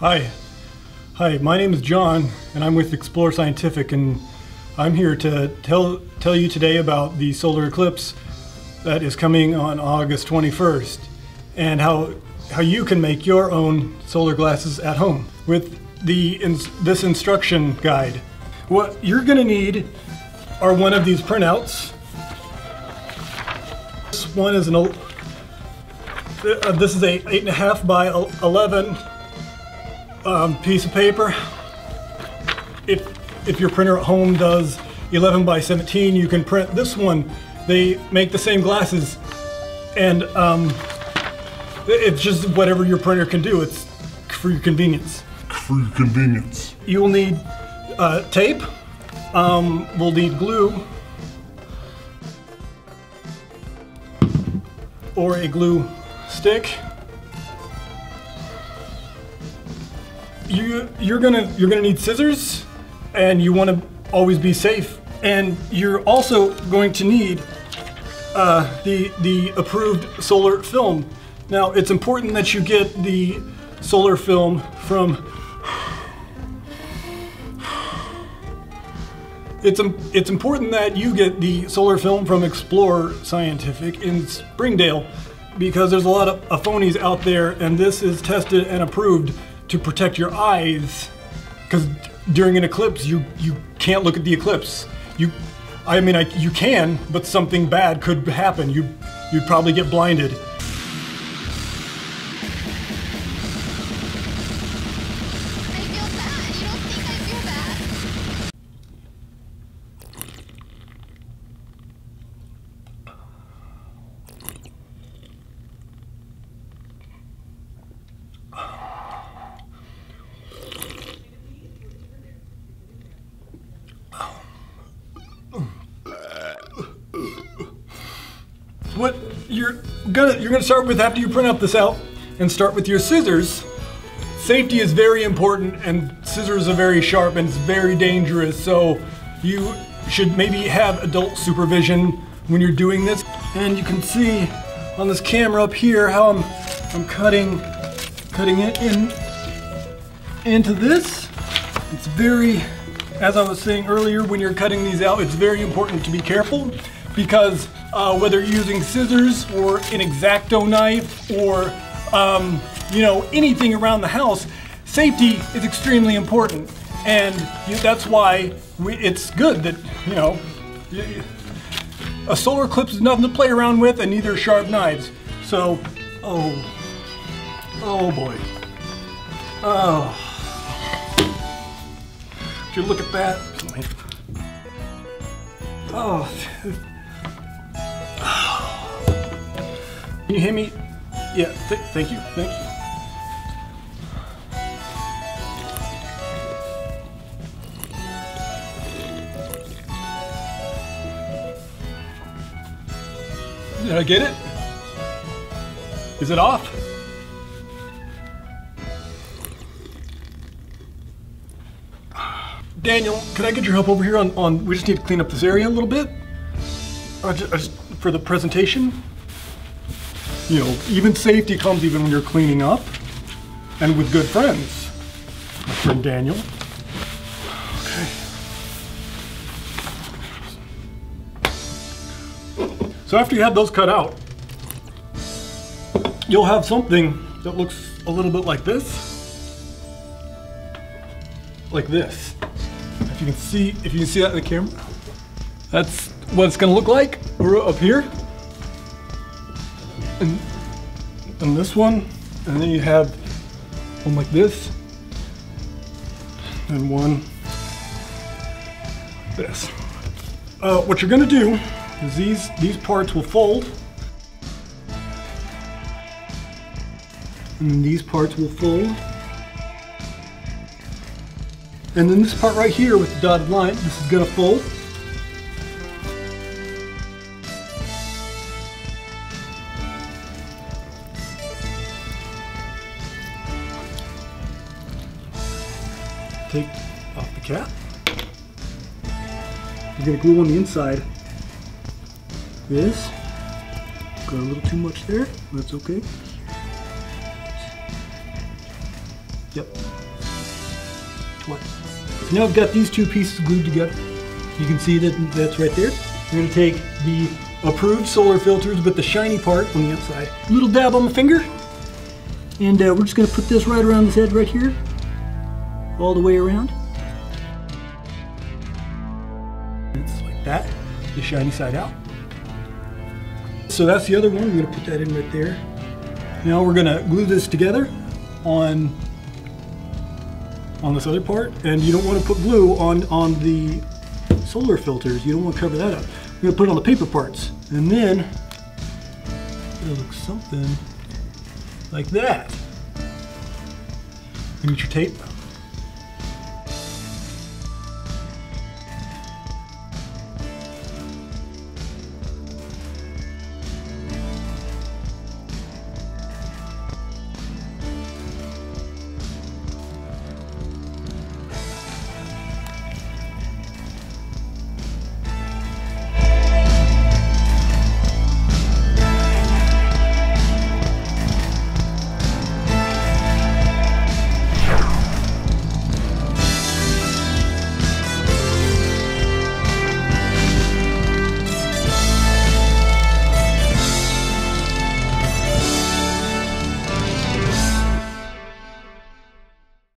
Hi. Hi, my name is John, and I'm with Explore Scientific, and I'm here to tell, tell you today about the solar eclipse that is coming on August 21st, and how, how you can make your own solar glasses at home with the this instruction guide. What you're going to need are one of these printouts. This one is an, uh, this is a eight and a half by 11 um, piece of paper. If if your printer at home does 11 by 17, you can print this one. They make the same glasses, and um, it's just whatever your printer can do. It's for your convenience. For your convenience. You will need uh, tape. Um, we'll need glue. Or a glue stick. You you're gonna you're gonna need scissors, and you want to always be safe. And you're also going to need uh, the the approved solar film. Now it's important that you get the solar film from It's, it's important that you get the solar film from Explore Scientific in Springdale because there's a lot of, of phonies out there, and this is tested and approved to protect your eyes. Because during an eclipse, you, you can't look at the eclipse. You, I mean, I, you can, but something bad could happen. You, you'd probably get blinded. You're gonna you're gonna start with after you print out this out and start with your scissors. Safety is very important and scissors are very sharp and it's very dangerous. So you should maybe have adult supervision when you're doing this. And you can see on this camera up here how I'm I'm cutting cutting it in into this. It's very as I was saying earlier, when you're cutting these out, it's very important to be careful because uh, whether you're using scissors or an X-Acto knife or um, you know anything around the house, safety is extremely important, and you, that's why we, it's good that you know a solar eclipse is nothing to play around with, and neither are sharp knives. So, oh, oh boy, oh. If you look at that, oh, can you hear me? Yeah, th- thank you, thank you. Did I get it? Is it off? Daniel, can I get your help over here on, on we just need to clean up this area a little bit? Uh, ju- uh, just for the presentation? You know, even safety comes even when you're cleaning up and with good friends. My friend Daniel. Okay. So after you have those cut out, you'll have something that looks a little bit like this. Like this. If you can see, if you can see that in the camera, that's what it's gonna look like. Up here. And, and this one, and then you have one like this, and one this. Uh, what you're gonna do is these these parts will fold, and these parts will fold. And then this part right here with the dotted line, this is gonna fold. Take off the cap. You're gonna glue on the inside. This. Got a little too much there. That's okay. Yep. What? So now I've got these two pieces glued together. You can see that that's right there. We're gonna take the approved solar filters with the shiny part on the outside. A little dab on the finger. And uh, we're just gonna put this right around his head right here. All the way around. It's like that, the shiny side out. So that's the other one. We're gonna put that in right there. Now we're gonna glue this together on on this other part, and you don't want to put glue on on the solar filters. You don't want to cover that up. We're gonna put it on the paper parts, and then it'll look something like that. And get your tape.